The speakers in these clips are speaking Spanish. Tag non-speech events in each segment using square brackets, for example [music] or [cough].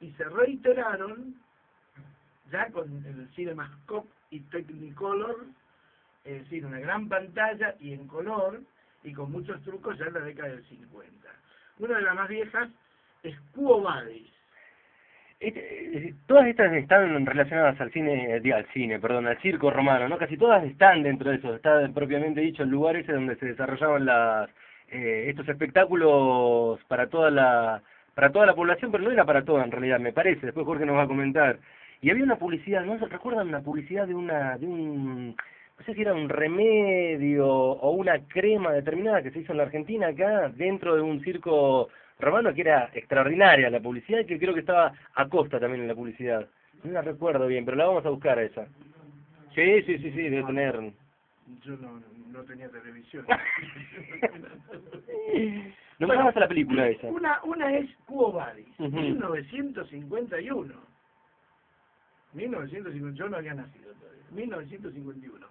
y se reiteraron ya con el CinemaScope y Technicolor, es decir, una gran pantalla y en color, y con muchos trucos ya en la década del 50. Una de las más viejas es Quo Vadis. Este, eh, todas estas están relacionadas al cine, eh, al cine, perdón, al circo romano, ¿no? Casi todas están dentro de eso, está propiamente dicho el lugar donde se desarrollaban las, eh, estos espectáculos para toda la para toda la población, pero no era para toda en realidad, me parece, después Jorge nos va a comentar. Y había una publicidad, ¿no recuerdan una publicidad de una de un no sé si era un remedio o una crema determinada que se hizo en la Argentina acá dentro de un circo romano que era extraordinaria la publicidad y que creo que estaba a costa también en la publicidad. No la recuerdo bien, pero la vamos a buscar a esa. Sí, sí, sí, sí, debe tener... Yo no, no tenía televisión. ¿No me bueno, la película esa? Una, una es Quo Vadis, 1951. 1951, yo no había nacido todavía. 1951.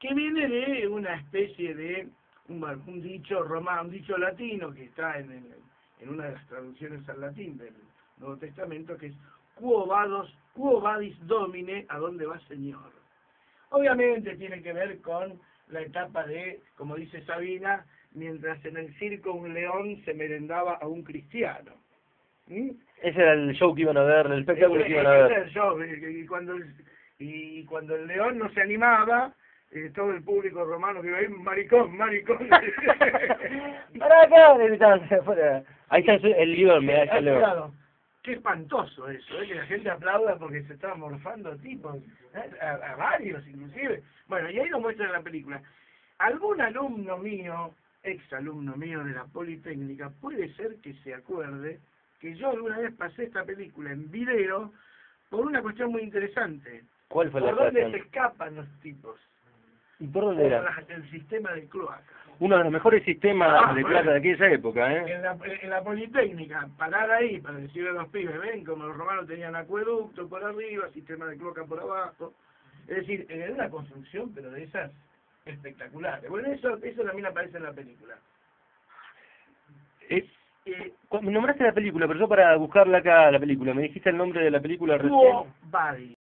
Que viene de una especie de un, un dicho romano, un dicho latino que está en, el, en una de las traducciones al latín del Nuevo Testamento, que es quo vadis domine, a dónde va Señor. Obviamente tiene que ver con la etapa de, como dice Sabina, mientras en el circo un león se merendaba a un cristiano. ¿Mm? Ese era el show que iban a ver, el espectáculo que iban a ver. Ese era el show, y cuando el, y cuando el león no se animaba, eh, todo el público romano que iba ahí, maricón, maricón. [laughs] Para acá, ahí está el libro, me da el Qué espantoso eso, ¿eh? que la gente aplauda porque se estaba morfando tipos, ¿eh? a, varios inclusive. Bueno, y ahí lo muestra en la película. Algún alumno mío, ex alumno mío de la Politécnica, puede ser que se acuerde que yo alguna vez pasé esta película en video por una cuestión muy interesante. ¿Cuál fue la ¿Por dónde se escapan los tipos? ¿Y por dónde era? El sistema de cloaca. Uno de los mejores sistemas ah, de cloaca de aquella época, ¿eh? En la, en la Politécnica, parar ahí para decirle a los pibes, ven, como los romanos tenían acueducto por arriba, sistema de cloaca por abajo. Es decir, en una construcción, pero de esas espectaculares. Bueno, eso, eso también aparece en la película. Eh, eh, me nombraste la película, pero yo para buscarla acá, la película, me dijiste el nombre de la película recién. Body.